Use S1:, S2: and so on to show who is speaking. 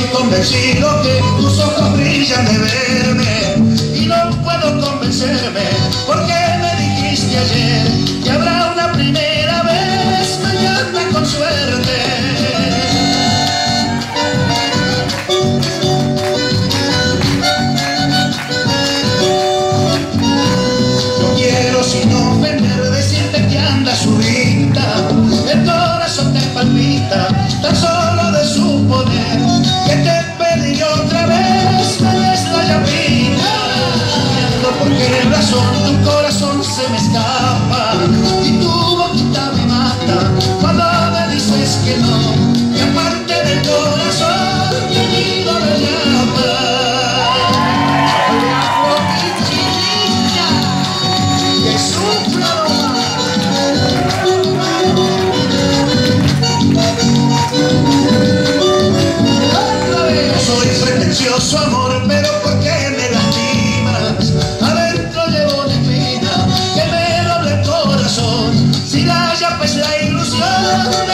S1: estoy convencido que tus ojos su amor, pero ¿por qué me lastimas? Adentro llevo una que me doble el corazón, si la llamas pues la ilusión.